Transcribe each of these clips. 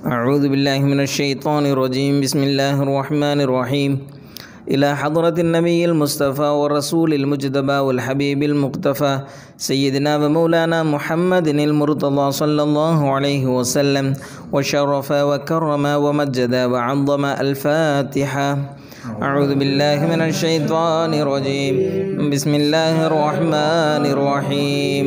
أعوذ بالله من الشيطان الرجيم. بسم الله الرحمن الرحيم. إلى حضرة النبي المصطفى والرسول المجتبى والحبيب المقتفى سيدنا ومولانا محمد المرتضى صلى الله عليه وسلم وشرف وكرم ومجد وعظم الفاتحة. أعوذ بالله من الشيطان الرجيم. بسم الله الرحمن الرحيم.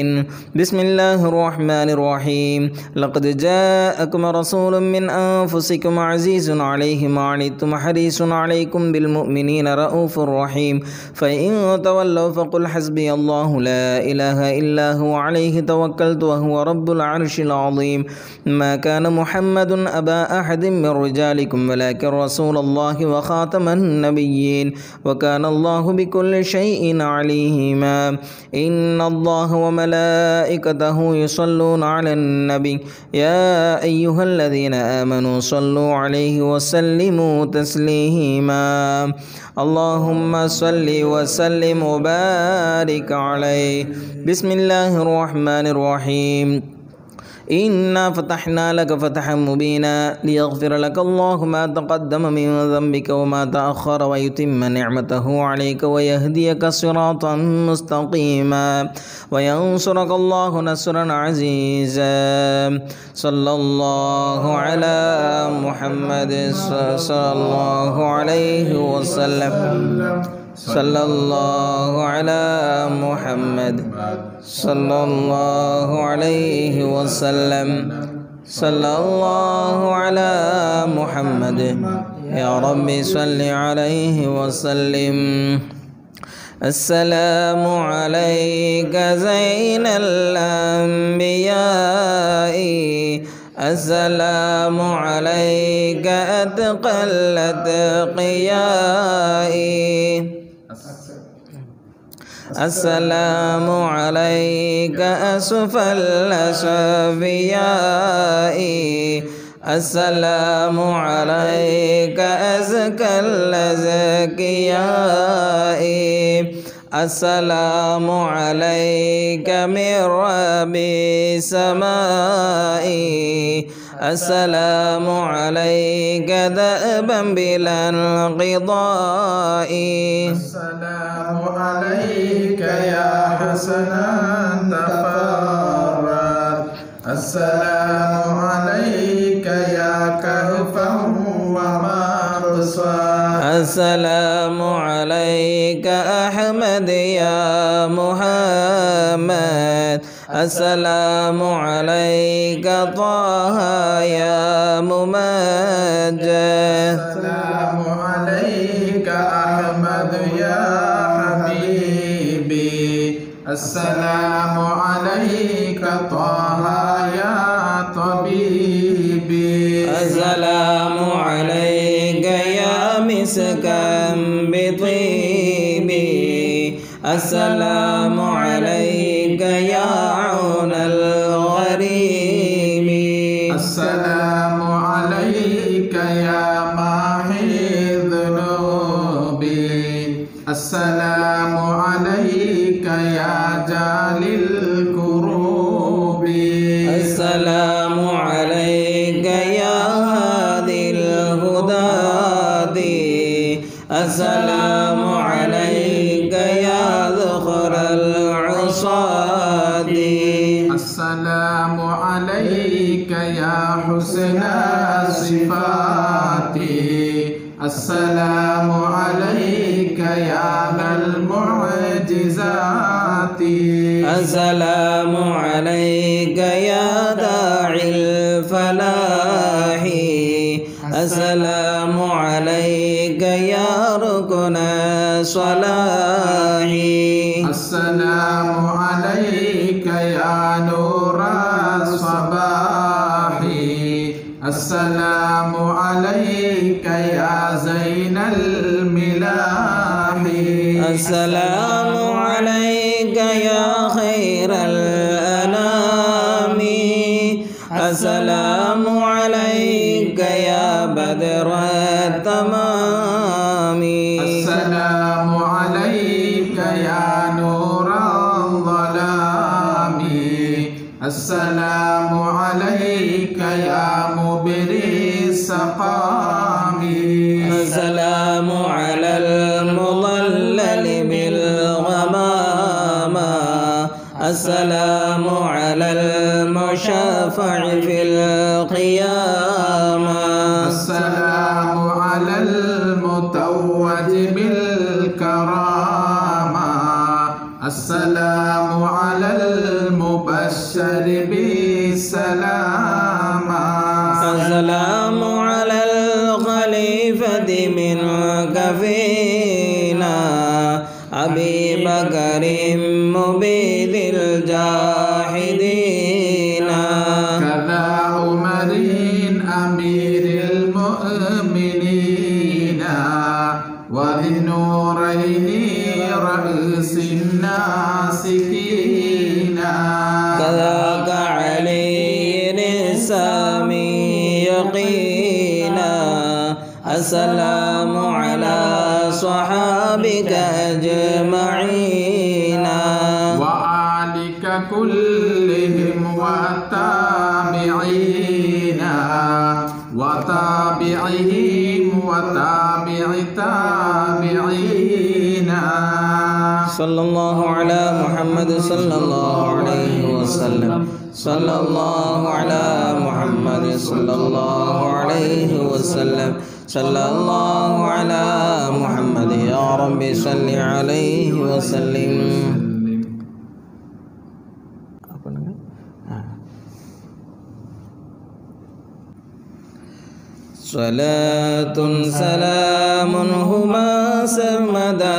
بسم الله الرحمن الرحيم لقد جاءكم رسول من أنفسكم عزيز عليه ما عنتم حريص عليكم بالمؤمنين رؤوف رحيم فإن تولوا فقل حسبي الله لا إله إلا هو عليه توكلت وهو رب العرش العظيم ما كان محمد أبا أحد من رجالكم ولكن رسول الله وخاتم النبيين وكان الله بكل شيء عليما إن الله وملائكته يصلون على النبي يا أيها الذين آمنوا صلوا عليه وسلموا تسليما اللهم صل وسلم وبارك عليه بسم الله الرحمن الرحيم إنا فتحنا لك فتحا مبينا ليغفر لك الله ما تقدم من ذنبك وما تأخر ويتم نعمته عليك ويهديك صراطا مستقيما وينصرك الله نصرا عزيزا صلى الله على محمد صلى الله عليه وسلم صلى الله على محمد صلى الله عليه وسلم. صلى الله على محمد. يا رب صل عليه وسلم. السلام عليك زين الأنبياء. السلام عليك أتقى الأتقياء. السلام عليك أسف الأسفياء السلام عليك أزكى الأزكياء. السلام عليك من رب السماء. السلام عليك دأبا بلا انقضاء. السلام عليك يا حسنا تفرد. السلام عليك يا كهفا ومرصد. السلام عليك أحمد يا محمد. السلام عليك طه يا ممجد. السلام عليك أحمد يا حبيبي. السلام عليك طه يا طبيبي. السلام عليك يا مسكا بطيبي. السلام عليك عليك يا جالي الكروب. السلام عليك يا هادي الهدى السلام عليك يا ذخر العصاد. السلام عليك يا حسن صفاتي السلام السلام عليك يا داعي الفلاح السلام عليك يا ركن صلاح السلام عليك يا نور الصباح السلام عليك يا زين الملاح السلام في القيامة. السلام على المتوج بالكرامة. السلام على المبشر صلى الله على محمد صلى الله عليه وسلم. صلى الله على محمد صلى الله عليه وسلم. صلى الله على محمد يا رب صل عليه وسلم. صلاة سلام هما سرمدا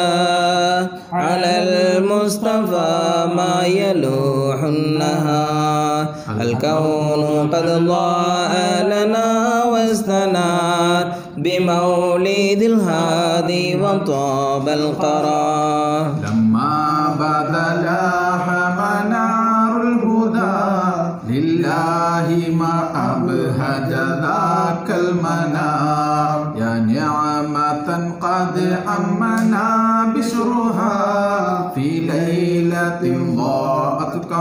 المصطفى ما يلوح النهار. الكون قد ضاء لنا واستنار بمولد الهادي وطاب القرار. لما بدا لاح منار الهدى لله ما أبهج ذاك المنار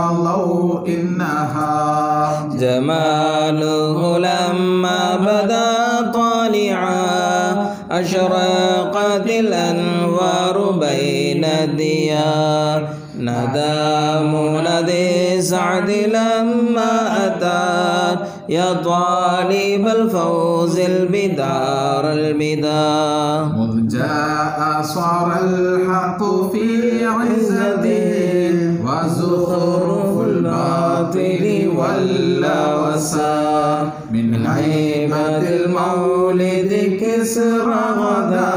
كضوء النهار جماله لما بدا طالعا أشرقت الأنوار بين الديار ندى منادي سعد لما أتى. يا طالب الفوز البدار البدار مذ جاء صار الحق في ولا وسار من هيبة المولد كسر غدا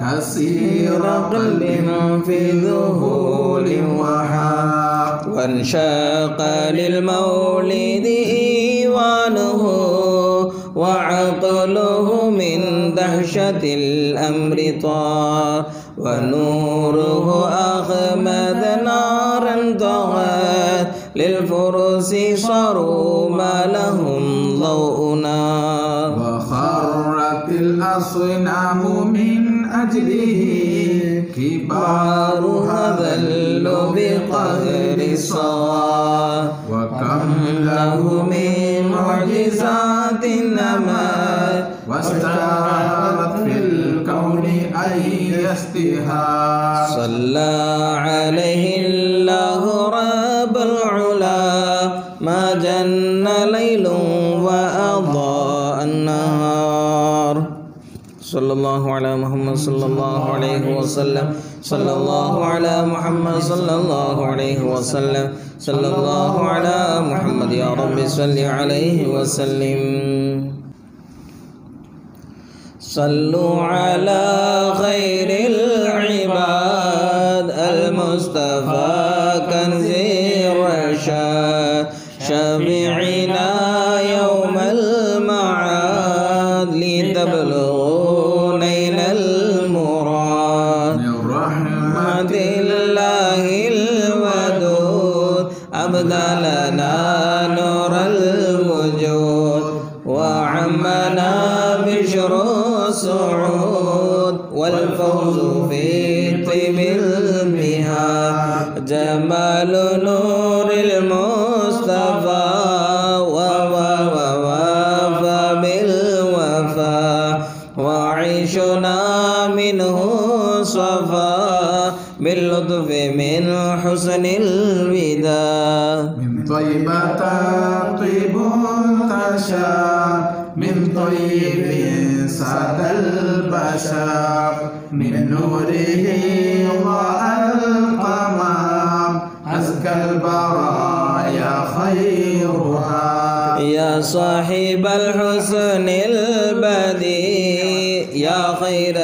كسير قلب في ذهول وحار وانشاق للمولد إيوانه وعقله من دهشة الأمر طار ونوره أخمد نارا طغت للفرس صاروا ما لهم ضوء نار وخرت الأصنام من أجله كبارها ذلوا بقهر صغار وكم له من معجزات نمت واستعارت في الكون أي استهار. صلى عليه صلى الله على محمد صلى الله عليه وسلم. صلى الله على محمد صلى الله عليه وسلم. صلى الله على محمد يا رب صل عليه وسلم. صلوا على خير العباد. المصطفى حسن الوداع. من طيبة طيب تشاء من طيب سعد البشر. من نوره ضاء القمر أزكى البرايا خيرها. يا صاحب الحسن البديع يا خير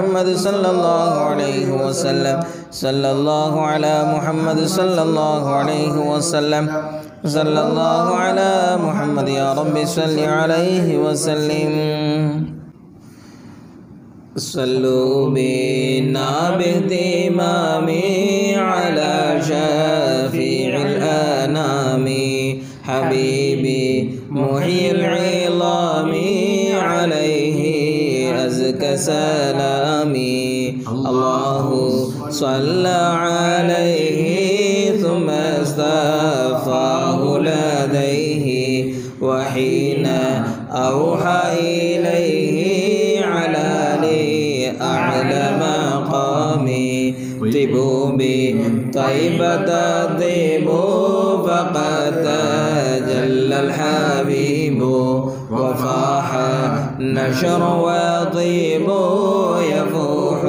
محمد صلى الله عليه وسلم. صلى الله على محمد صلى الله عليه وسلم. صلى الله على محمد يا رب صل عليه وسلم. صلوا بنا باهتمام على شفيع الأنام. حبيبي محيي العظام سلامي الله صلى عليه ثم اصطفاه لديه وحين أوحى إليه على لي أعلى مقامي طيبوا بطيبة طيبوا فقد تجلى الحبيب وفاح نشر وطيب يفوح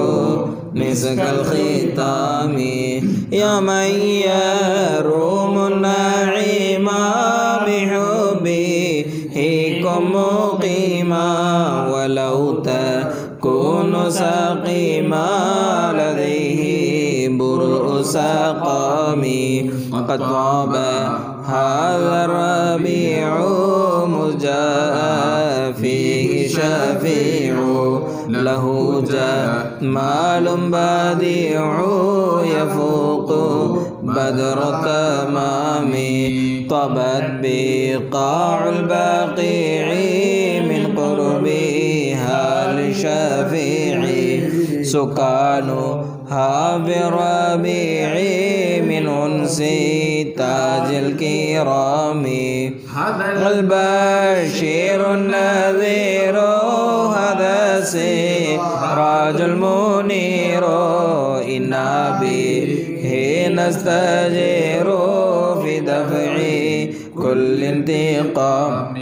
مسك الختام يا من يروم النعيم بحبه كن مقيما ولو تكون سقيما لديه برء سقامي وقد طاب هذا الربيع مجاء له جمال بديع يفوق بدر التمام طبت بقاع البقيع من قربها لشفيع سكانها بربيع من أنس تاج الكرام هذا البشير النذير هذا سراج المنير إنا به نستجير في دفع كل انتقام.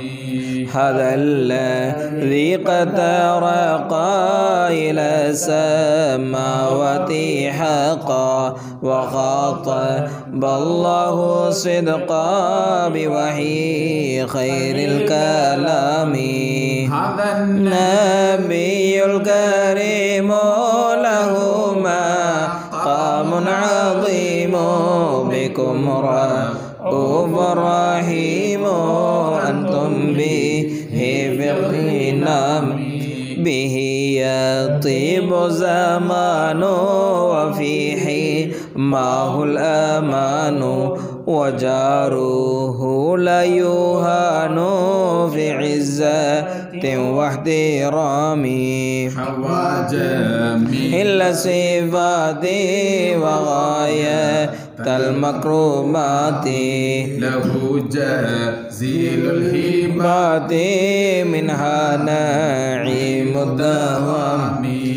هذا الذي قد ترقى إلى السماوات حقا وخاطب الله صدقا بوحي خير الكلام. هذا النبي زمان وفي حماه الأمان وجاره لا يهان في عزة واحترام إلا صفاتي وغاية المكرمات. له جزيل الهبات منها نعيم الدوام.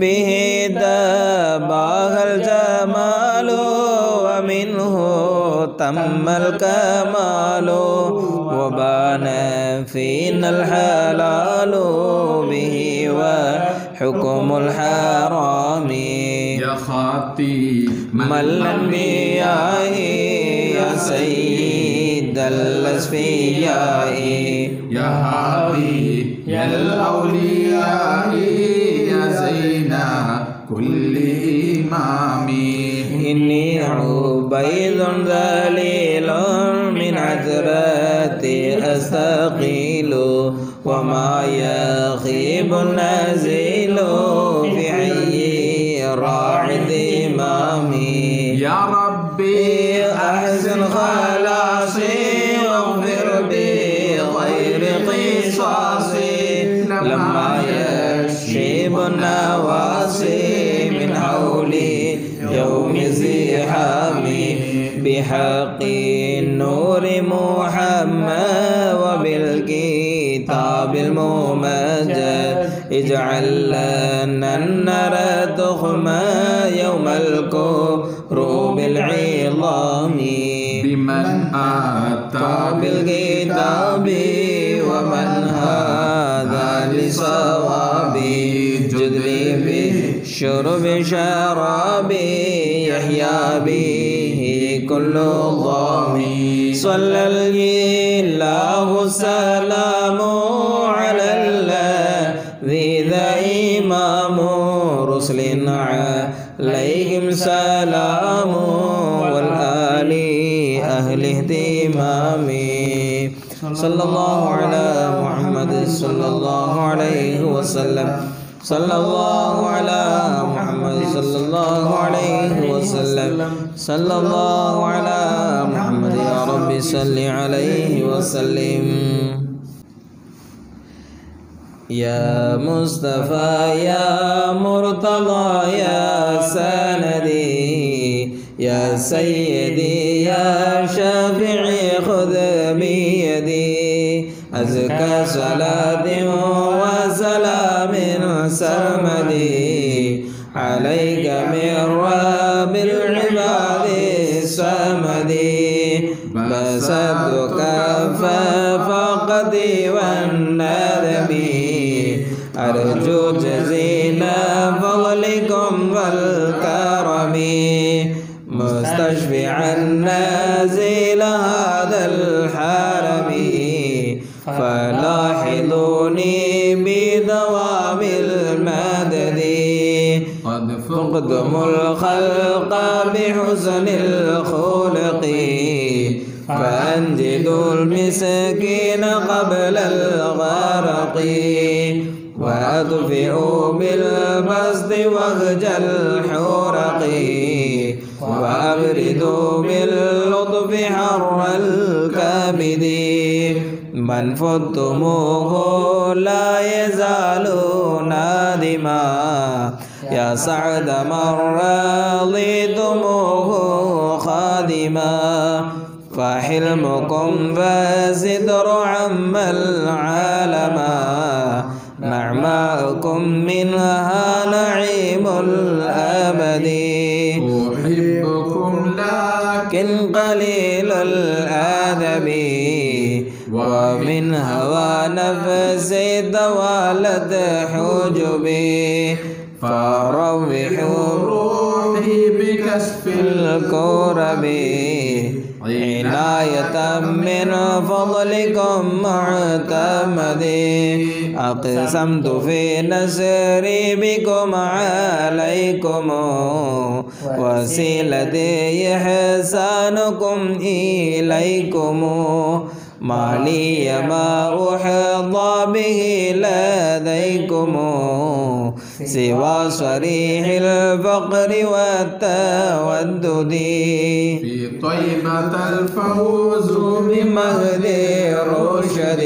به دباغ الجمال ومنه تم الكمال وبان فينا الحلال به وحكم الحرام. يا خاتي من الأنبياء يا سيد الأسفياء يا هادي يا الأولياء. كل إمامي إني عبيد ذليل من عذراتي أستقيل وما يخيب النازل في حي راعد إمامي يا ربي أحسن خلاصي بحق النور محمد وبالكتاب الممجد. اجعل لنا النار تخمى يوم الكروب العظام. بمن أتى بالكتاب ومن هذا لصوابي جدلي بشرب شرابي. يحيا به كل صلى الله السلام على الذي ذا إمام رسل عليهم سلام والآل أهل اهتمامي صلى الله على محمد صلى الله عليه وسلم. صلى الله على محمد صلى الله عليه وسلم. صلى الله على محمد يا رب صل عليه وسلم. يا مصطفى يا مرتضى يا سندي يا سيدي يا شافعي خذ بيدي. أزكى صلاة وسلام سرمدي. عليك من من فتموه لا يزال نادما. يا سعد من نفسي دوالت حجبي. فروحوا روحي بكشف الكرب. عناية من فضلكم معتمدي. أقسمت في نسري بكم عليكم. وسيلتي إحسانكم إليكم. ما ما أحظى به لديكم سوى صريح الفقر والتودد في طيبة الفوز بمهد الرشد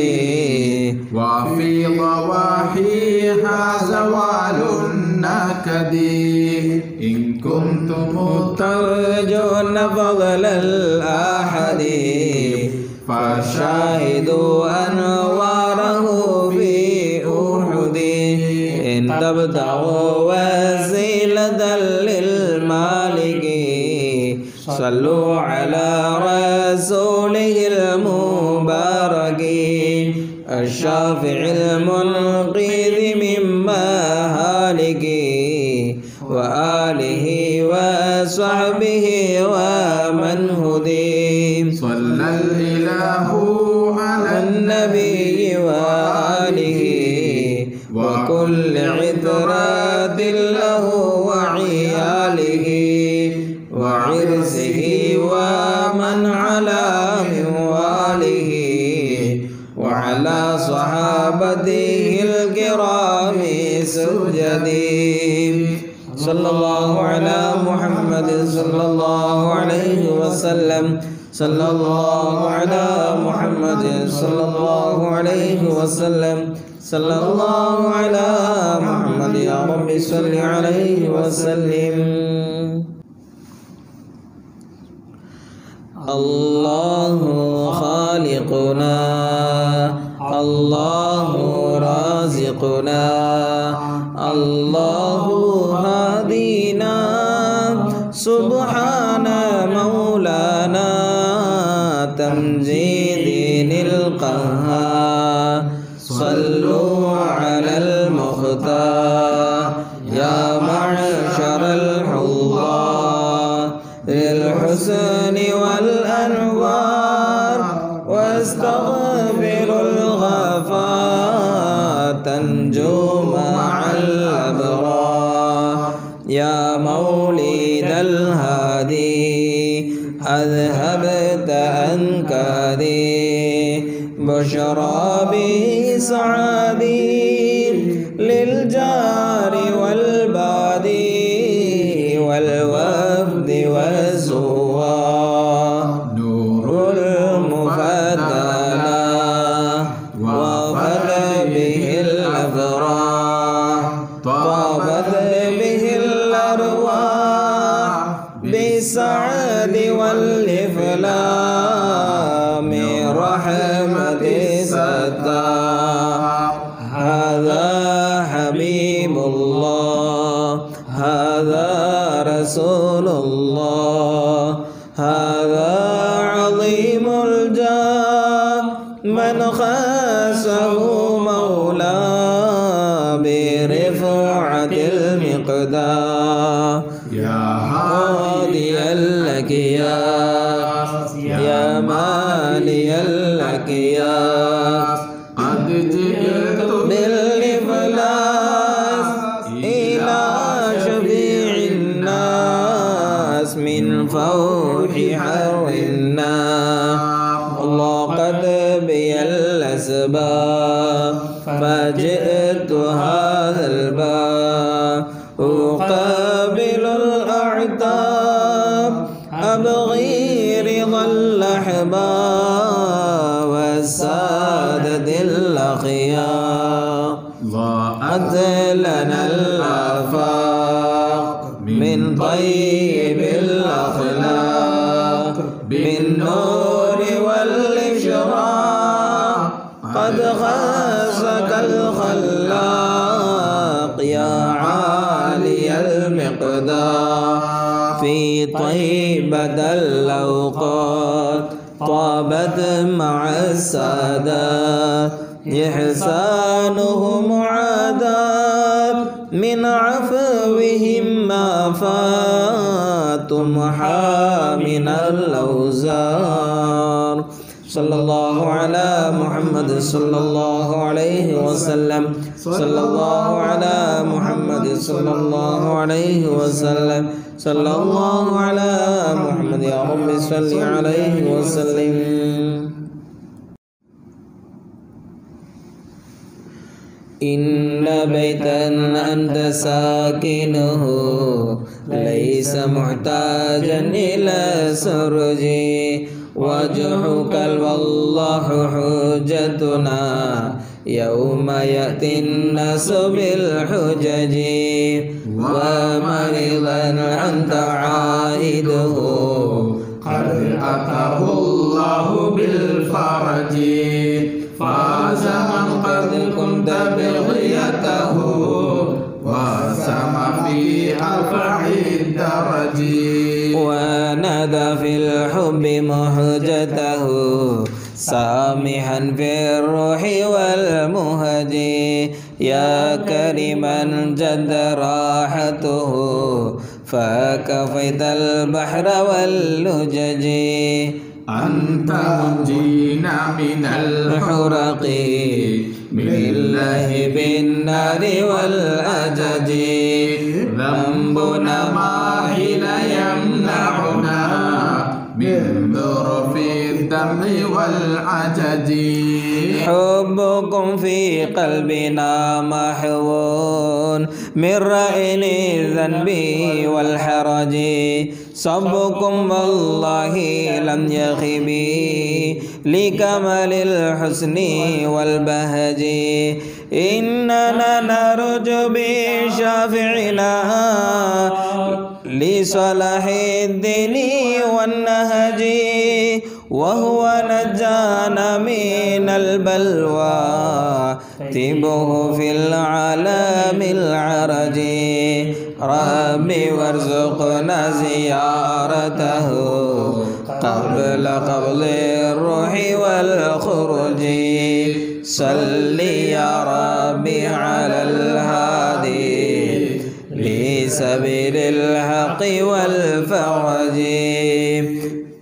وفي ضواحيها زوال النكد إن كنتم ترجون فضل الأحد فشاهدوا أنواره في أحد. إن تبتغوا وسيلة للمالك صلوا على رسوله المبارك. الشافع المنقذ مما هالك وآله وصحبه ومن وعياله وعرسه ومن على من واله وعلى صحابته الكرام سجدي صلى الله على محمد صلى الله عليه وسلم. صلى الله على محمد صلى الله عليه وسلم. صلى الله على محمد يا رب صل عليه وسلم. الله خالقنا الله رازقنا الله بشرى بسعادي المقدار في طيبة الأوقات. طابت مع السادات إحسانهم عادات. من عفوهم ما فات محا من الأوزار صلى الله على محمد صلى الله عليه وسلم. صلى الله على محمد صلى الله عليه وسلم. صلى الله على محمد. يا رب صل عليه وسلم. إن بيتا أنت ساكنه ليس محتاجا إلى سرج وجهك والله حجتنا يوم يأتي الناس بالحجج ومرضا أنت عائده قد أتاه الله بالفرج. فاز من قد كنت بغيته. وسم في أرفع الدرج. ونادى في الحب مهجته سامحا في الروح والمهج. يا كريما جد راحته فكفيت البحر واللجج. أنت منجينا من الحرق بالله بالنار والأجج. ذنبنا والعجج حبكم في قلبنا محوون من رأي الذنب والحرج. صبكم والله لم يخب لكمال الحسن والبهج. إننا نرجو بشافعنا لصلاح الدين والنهج. وهو نجانا من البلوى. تبه في العالم العرج. ربي وارزقنا زيارته قبل قبل الروح والخروج. صل يا ربي على الهادي. لسبيل الحق والفرج.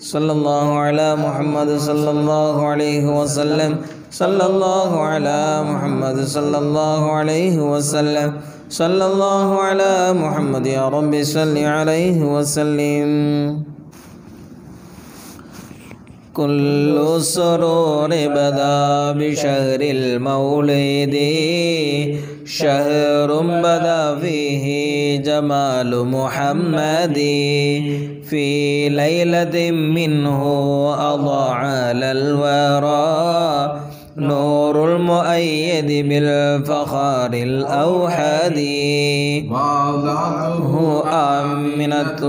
صلى الله على محمد صلى الله عليه وسلم. صلى الله على محمد صلى الله عليه وسلم. صلى الله على محمد يا رب صل عليه وسلم. كل سرور بدا بشهر المولد. شهر بدا فيه جمال محمد. في ليلة منه أضاع على الورى نور المؤيد بالفخار الأوحد. وضعته هو آمنة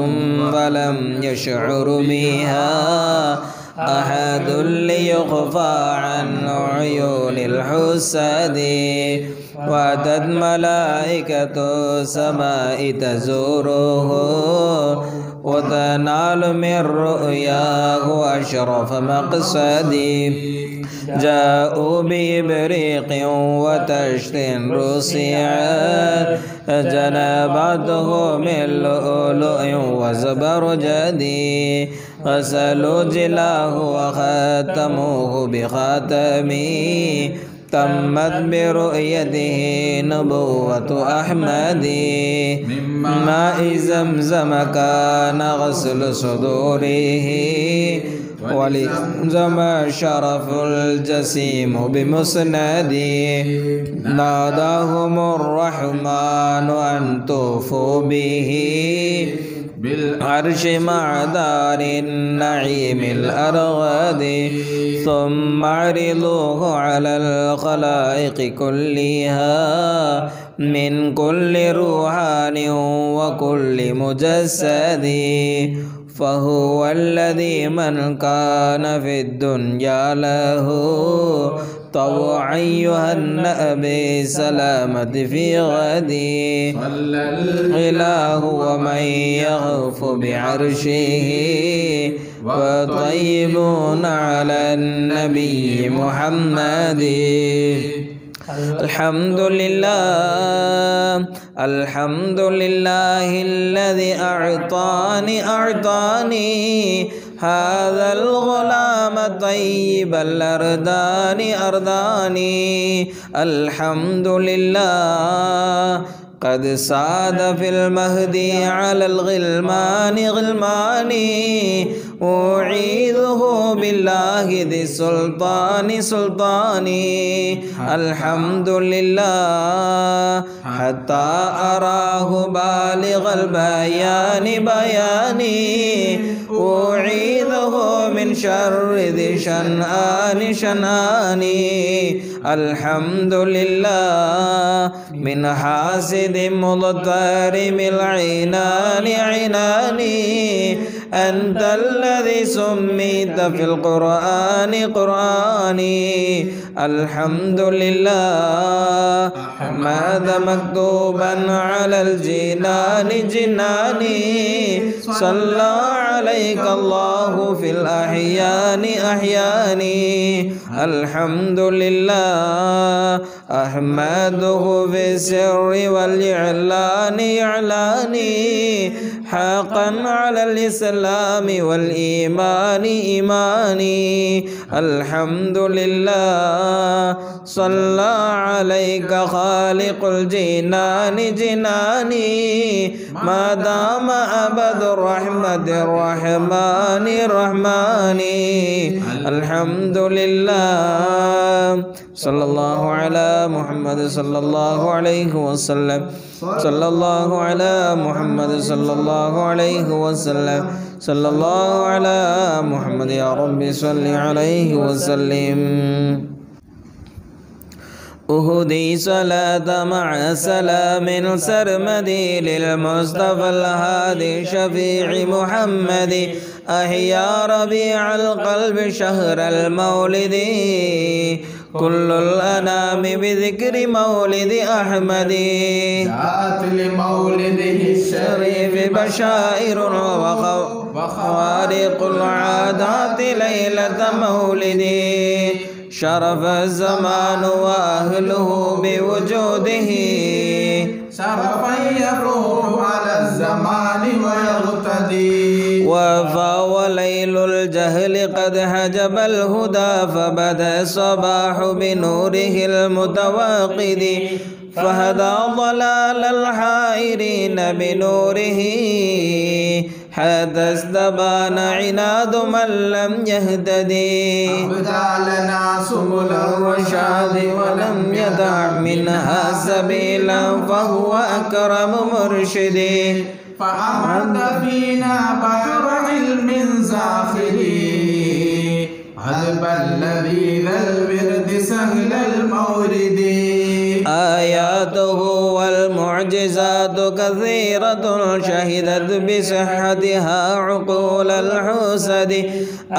ولم يشعر بها. أحد ليخفى عن عيون الحسد وأتت ملائكة السماء تزوره. وتنال من رؤياه أشرف مقصدي جاءوا بإبريق وتشت رصيعت جنابته من لؤلؤ وزبرجد غسلوا جلاه وختموه بخاتمي تمت برؤيته نبوة أحمد ماء زمزم كان غسل صدوره ولزم شرف الجسيم بمسندي ناداهم الرحمن أن توفوا به بالعرش مع دار النعيم الأرغد ثم عرضوه على الخلائق كلها من كل روحان وكل مجسد. فهو الذي من كان في الدنيا له طوعا يهنأ بالسلامة في غدي. صلى الإله ومن يغف بعرشه. وطيبون على النبي محمد. الحمد لله. الحمد لله الذي أعطاني أعطاني. هذا الغلام طيب الأردان أرداني الحمد لله. قد ساد في المهدي على الغلمان غلماني أعيذه بالله ذي السلطان سلطاني الحمد لله حتى أراه بالغ البيان بياني أعيذه من شر ذي شنآن شنآني. الحمد لله من حاسد مضطرب العنان عناني. أنت الذي سميت في القرآن قرآني. الحمد لله ماذا مكتوبا على الجنان جناني. صلى عليك الله في الأحيان أحياني. الحمد لله أحمده في السر والإعلان إعلاني. حقا على الإسلام والإيمان إيماني. الحمد لله. صلى عليك خالق الجنان جناني. ما دام أبد الرحمة الرحمن الرحمن. الحمد لله. صلى الله على محمد صلى الله عليه وسلم. صلى الله على محمد صلى الله عليه وسلم. صلى الله على محمد يا رب صل عليه وسلم. أهدي صلاة مع سلام سرمدي للمصطفى الهادي شفيع محمد. أحيا ربيع القلب شهر المولد. كل الأنام بذكر مولد أحمد جاءت لمولده الشريف شريف بشائر وخوارق العادات ليلة مولدي شرف الزمان وأهله بوجوده شرفا يروح على الزمان ويغتدي وفى وليل الجهل قد حجب الهدى فبدا الصباح بنوره المتواقد فهدى ضلال الحائرين بنوره حتى استبان عناد من لم يهتدي أبدى لنا سبل الرشاد ولم يدع منها سبيلا فهو أكرم مرشدي فأمد فينا بحر علم زاخري. عذب الذي ذا البرد سهل المورد؟ آياته والمعجزات كثيرة شهدت بصحتها عقول الحسد.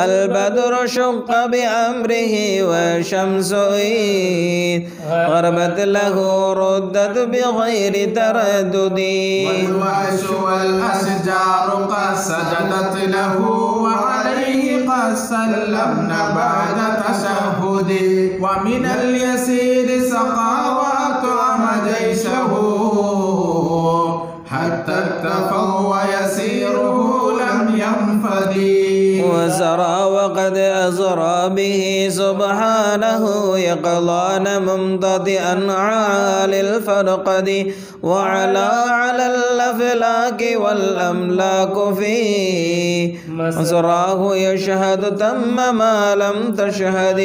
البدر شق بأمره والشمس إذ غربت له ردت بغير تردد. والوحش والأشجار قد سجدت له وعليه قد سلمنا بعد تشهد. ومن اليسير سقى جيشه حتى اكتفوا ويسيره لم ينفد وسرى وقد أسرى به سبحانه يقظان ممتطئا عالي الفرقد وعلى على الأفلاك والأملاك في مسراه يشهد تم ما لم تشهد.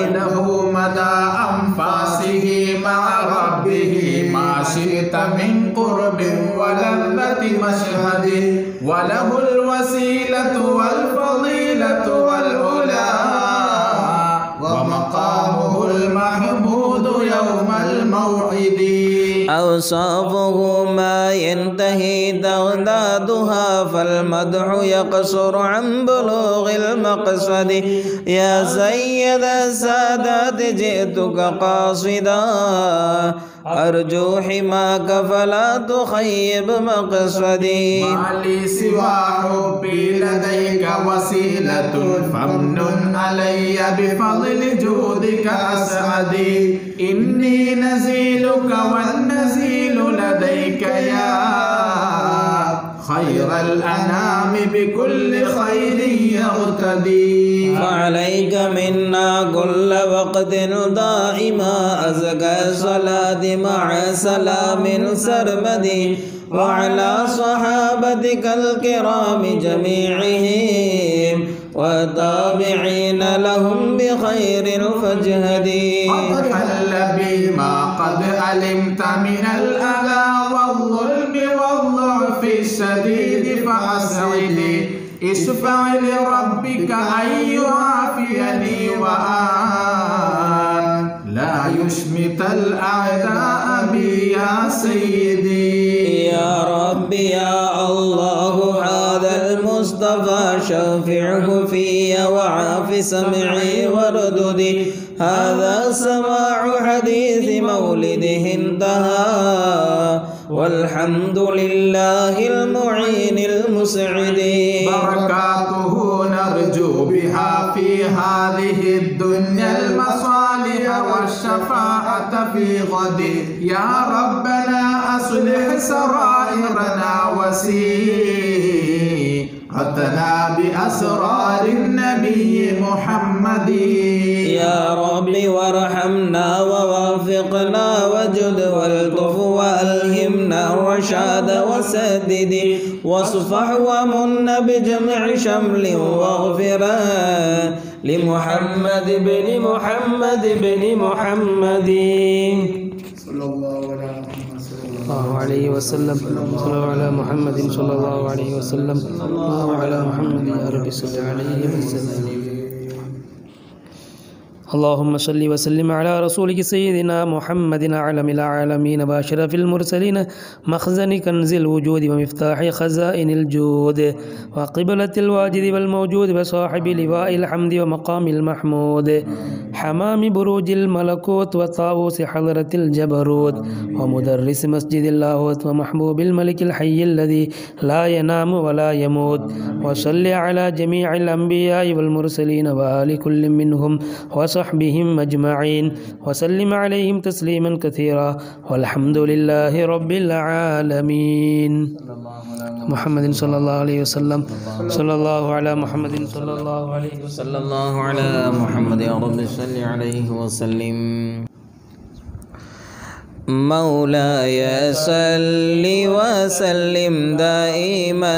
وله مدى أنفاسه مع ربه ما شئت من قرب ولذة مشهد. وله الوسيلة والفضيلة أوصافه ما ينتهي أبلغها فالمدح يقصر عن بلوغ المقصد. يا سيد السادات جئتك قاصدا. أرجو حماك فلا تخيب مقصدي. ما لي سوى حبي لديك وسيلة فمن علي بفضل جودك أسعدي. إني نزيلك والنزيل لديك يا خير الأنام بكل خير يغتدي فعليك منا كل وقت دائما أزكى صلاة مع سلام سرمدي وعلى صحابتك الكرام جميعهم والتابعين لهم بخير الفجهد قد حل بي ما قد علمت من الأذى فأسعدي اشفع لربك أن يعافيني وأن. لا يشمت الأعداء بي يا سيدي. يا رب يا الله هذا المصطفى شفعه في وعاف سمعي ورددي هذا سماع حديث مولده انتهى. والحمد لله المعين المسعد. بركاته نرجو بها في هذه الدنيا المصالح والشفاعة في غد. يا ربنا أصلح سرائرنا وسيعتنا بأسرار النبي محمد. يا رب وارحمنا ووافقنا وجد والطف الرشاد وسدد وأصفح ومن بجمع شمل واغفرا لمحمد بن محمد بن محمد. صلى الله عليه وسلم الله عليه وسلم. صلى الله على محمد صلى الله عليه وسلم. الله على محمد يا رب صل عليه وسلم. اللهم صل وسلم على رسولك سيدنا محمد عالم العالمين واشرف المرسلين مخزن كنز الوجود ومفتاح خزائن الجود وقبلة الواجد والموجود وصاحب لواء الحمد ومقام المحمود حمام بروج الملكوت وطاووس حضرة الجبروت ومدرس مسجد اللاهوت ومحبوب الملك الحي الذي لا ينام ولا يموت وصل على جميع الأنبياء والمرسلين وآل كل منهم وصحبهم أجمعين. وسلم عليهم تسليما كثيرا. والحمد لله رب العالمين. محمد صلى الله عليه وسلم. صلى الله على محمد صلى الله عليه وسلم. صلى الله على محمد يا رب صل عليه وسلم. مولاي صل وسلم دائما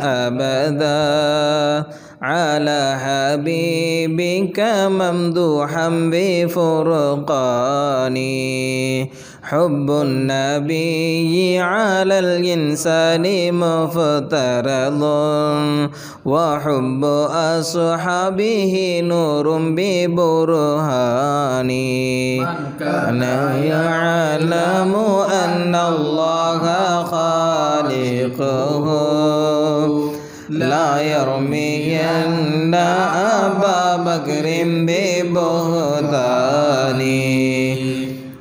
ابدا. على حبيبك ممدوحا بفرقاني حب النبي على الإنسان مفترض. وحب أصحابه نور ببرهان. كان يعلم أن الله خالقه. لا يرمين أبا بكر ببهتان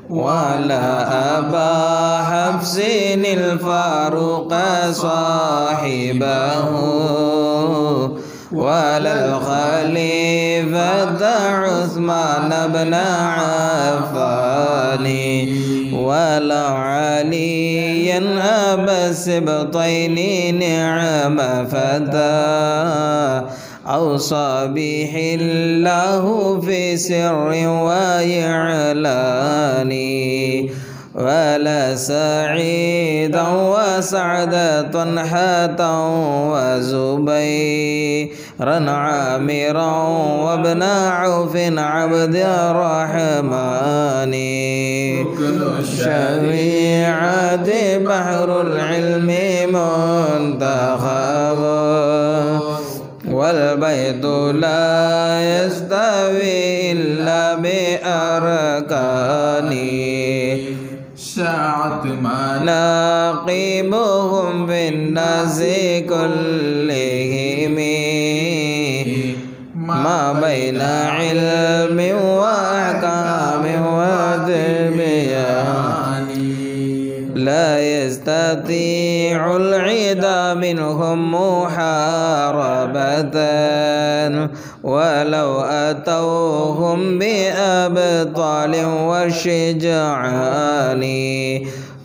ولا أبا حفص الفاروق صاحبه ولا الخليفة عثمان بن عفان ولا عليا أبا السبطين نعم فتى أوصى به الله في سر وإعلان ولا سعيدا وسعدا طلحة وزبيرا عامرا وابن عوف عبد الرحمن. الشريعة بحر العلم منتخب. والبيت لا يستوي إلا بأركانه شاعت رقيبهم في الناس كلهم العدا منهم محاربة ولو أتوهم بأبطال وشجعان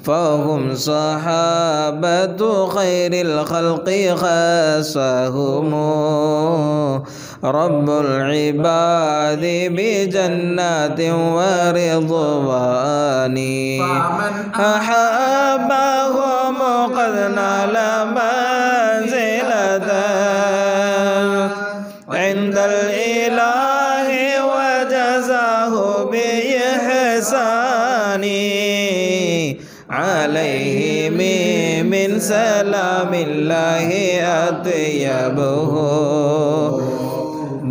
فهم صحابة خير الخلق خاصهم. رب العباد بجنات ورضوان. أحبهم قد نال منزلة. عند الإله وجزاه بإحسان. عليه من سلام الله أطيبه.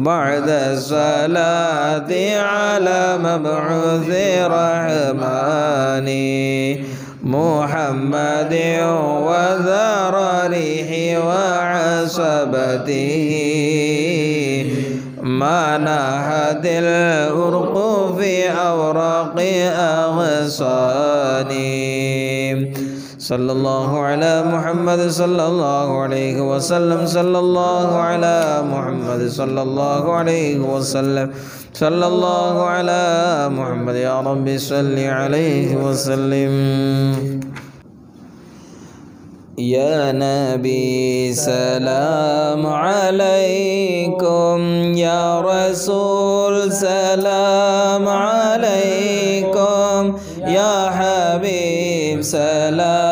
بعد الصلاة على مبعوث رحمن محمد وذراره وعصبته ما نهد الأرق في أوراق أغصاني. صلى الله على محمد صلى الله عليه وسلم صلى الله على محمد صلى الله عليه وسلم صلى الله على محمد يا رب صل عليه وسلم. يا نبي سلام عليكم. يا رسول سلام عليكم. يا حبيب سلام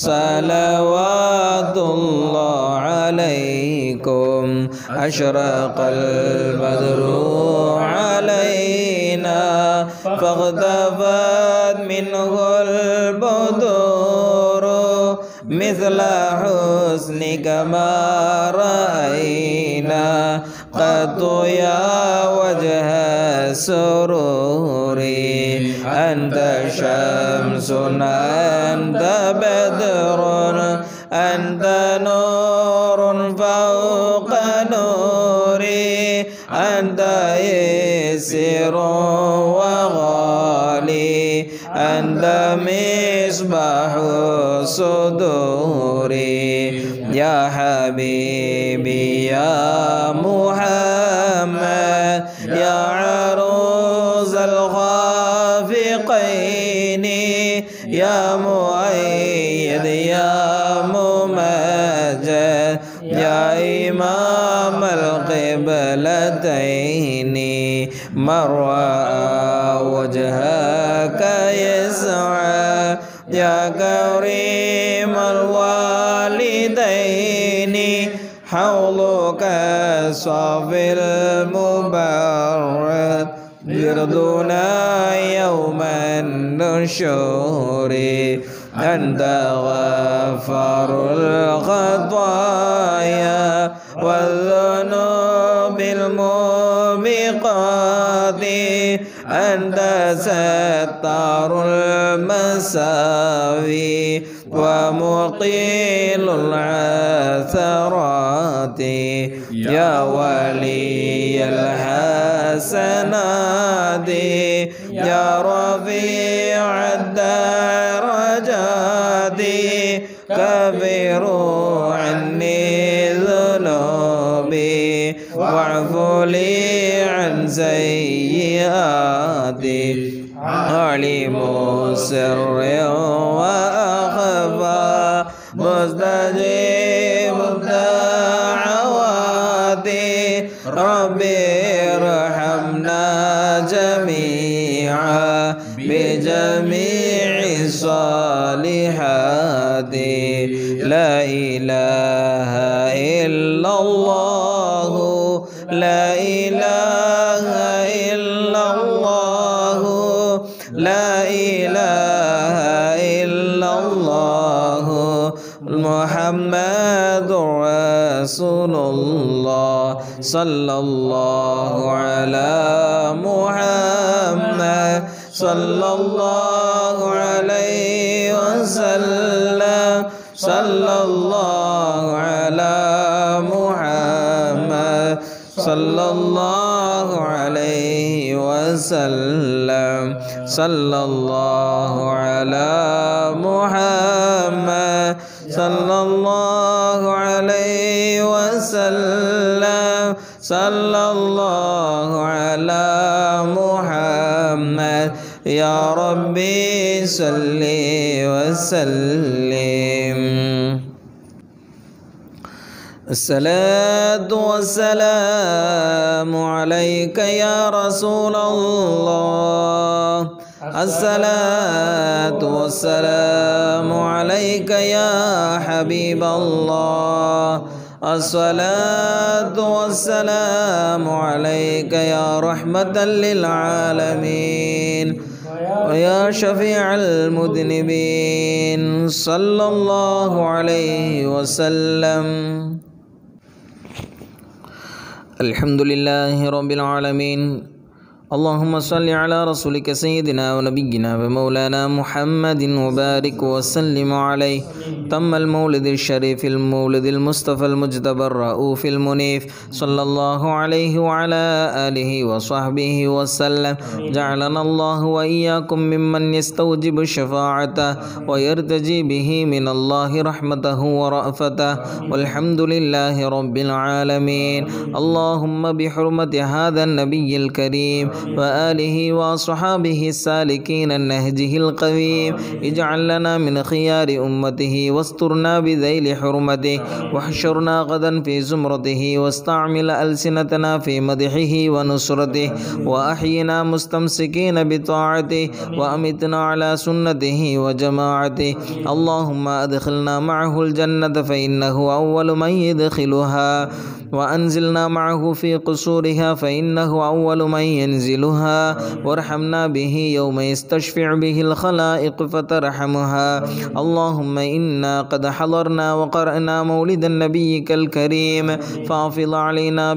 صلوات الله عليكم أشرق البدر علينا فاغتفت منه البدور مثل حسنك ما رأينا قد يا وجه السرور أنت شمس أنت بدر أنت نور فوق نوري أنت يسير وغالي أنت مصباح صدوري يا حبيبي يا محمد القبلتين مروى وجهك يسعى. يا كريم الوالدين حوضك صافي المبرد يرضنا يوم النشور. أنت غفار الخطايا والذنوب. أنت ستار المساوي ومقيل العثرات. يا ولي الحسنات يا رفيع السر وأخفى مستجيب الدعوات ربي ارحمنا جميعا. بجميع الصالحات. لا إله إلا الله. صلى الله على محمد. صلى الله ربي صل وسلم. الصلاة والسلام عليك يا رسول الله. الصلاة والسلام عليك يا حبيب الله. الصلاة والسلام عليك يا رحمة للعالمين. ويا شفيع المذنبين صلى الله عليه وسلم. الحمد لله رب العالمين اللهم صل على رسولك سيدنا ونبينا ومولانا محمد وبارك وسلم عليه. تم المولد الشريف المولد المصطفى المجتبى الرؤوف المنيف. صلى الله عليه وعلى آله وصحبه وسلم. جعلنا الله وإياكم ممن يستوجب الشفاعة ويرتجي به من الله رحمته ورأفته. والحمد لله رب العالمين. اللهم بحرمة هذا النبي الكريم. وآله وصحابه السالكين النهجه القويم. اجعل لنا من خيار أمته واسترنا بذيل حرمته. واحشرنا غدا في زمرته. واستعمل ألسنتنا في مدحه ونصرته. وأحينا مستمسكين بطاعته. وأمتنا على سنته وجماعته. اللهم أدخلنا معه الجنة فإنه أول من يدخلها. وأنزلنا معه في قصورها فإنه أول من ينزلها وارحمنا به يوم يستشفع به الخلائق فترحمها. اللهم إنا قد حضرنا وقرأنا مولد نبيك الكريم. فافض علينا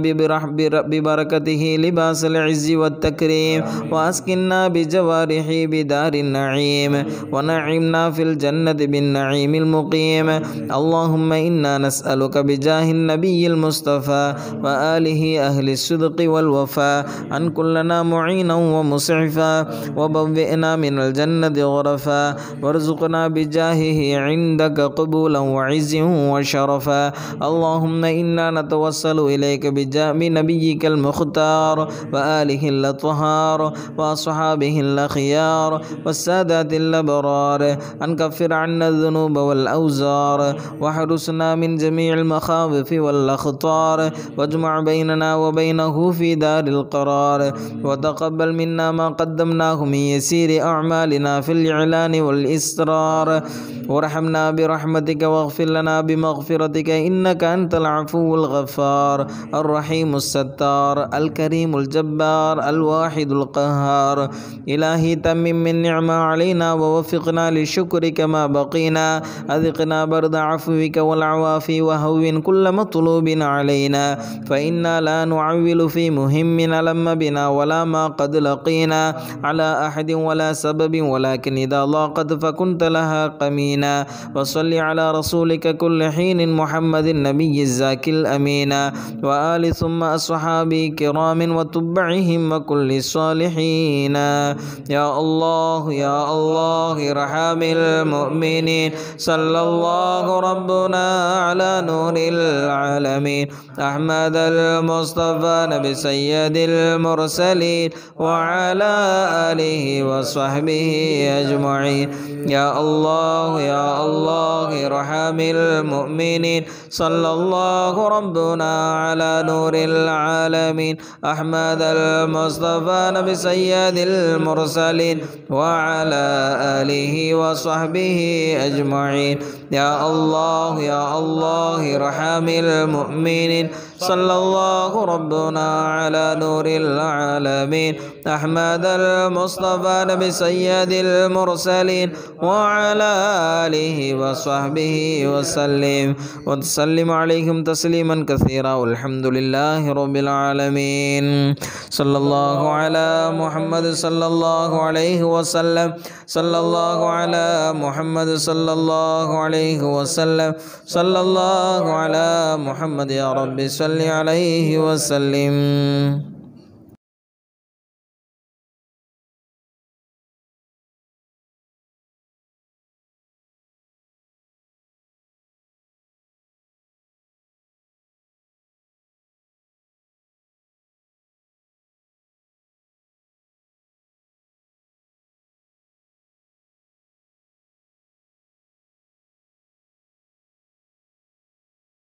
ببركته لباس العز والتكريم. وأسكننا بجوارحه بدار النعيم. ونعمنا في الجنة بالنعيم المقيم. اللهم إنا نسألك بجاه النبي المصطفى وآله أهل الصدق والوفاء. أن كلنا معينا ومسعفا. وبوئنا من الجنة غرفا. وارزقنا بجاهه عندك قبولا وعز وشرفا. اللهم إنا نتوسل إليك بجاه نبيك المختار. وآله الأطهار. وأصحابه الأخيار. والسادات الأبرار. أن كفر عنا الذنوب والأوزار. واحرسنا من جميع المخاوف والأخطار. واجمع بيننا وبينه في دار القرار. وتقبل منا ما قدمناه من يسير أعمالنا في الإعلان والإسرار. وارحمنا برحمتك واغفر لنا بمغفرتك إنك أنت العفو الغفار الرحيم الستار الكريم الجبار الواحد القهار. إلهي تمم من نعمة علينا ووفقنا لشكرك ما بقينا. أذقنا برد عفوك والعوافي وهون كل مطلوب علينا. فإنا لا نعول في مهم لم بنا ولا ما قد لقينا على أحد ولا سبب ولكن إذا ضاقت فكنت لها قمينا. وصل على رسولك كل حين محمد النبي الزاكي الأمين. وآل ثم أصحابي كرام وتبعهم وكل الصالحين. يا الله يا الله ارحم المؤمنين. صلى الله ربنا على نور العالمين. أحمد المصطفى نبي سيد المرسلين. وعلى آله وصحبه أجمعين. يا الله يا الله ارحم المؤمنين. صلى الله ربنا على نور العالمين. أحمد المصطفى نبي سيد المرسلين. وعلى آله وصحبه أجمعين. يا الله يا الله ارحم المؤمنين. صلى الله ربنا على نور العالمين. أحمد المصطفى نبي سيد المرسلين وعلى آله وصحبه وسلم. وتسلم عليهم تسليما كثيرا. والحمد لله رب العالمين. صلى الله على محمد صلى الله عليه وسلم. صلى الله على محمد صلى الله عليه وسلم. صلى الله على محمد يا رب صل عليه وسلم.